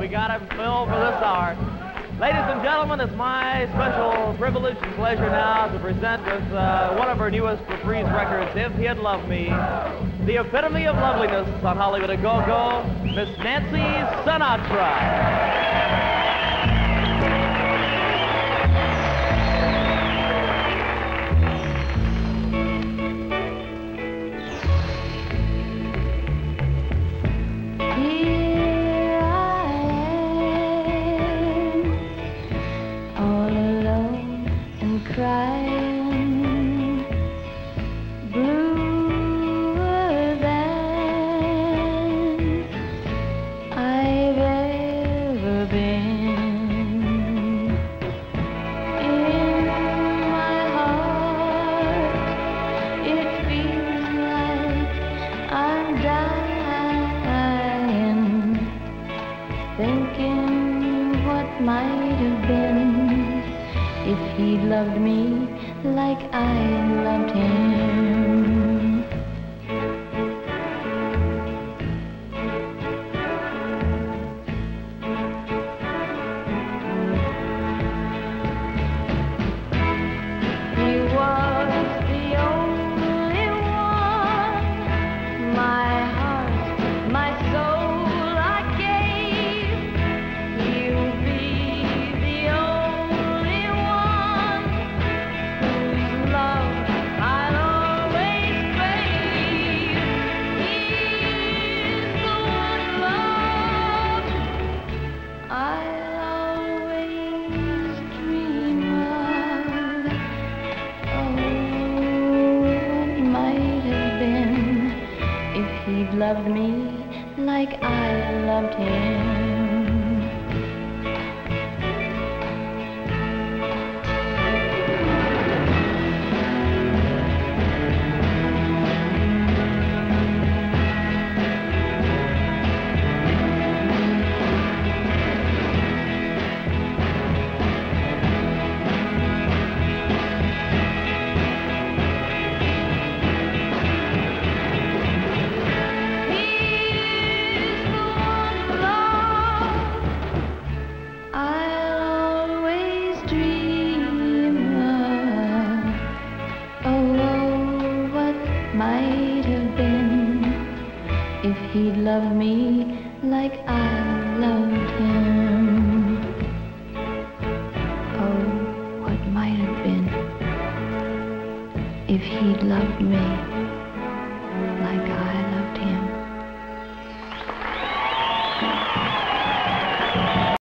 We got him filled for this hour. Ladies and gentlemen, it's my special privilege and pleasure now to present with uh, one of our newest reprise records, If He'd Love Me, the epitome of loveliness on Hollywood A Go-Go, Miss Nancy Sinatra. Crying, bluer than I've ever been. In my heart, it feels like I'm dying, thinking what might have been if he'd loved me like I loved him. loved me like I loved him. might have been if he'd loved me like I loved him. Oh, what might have been if he'd loved me.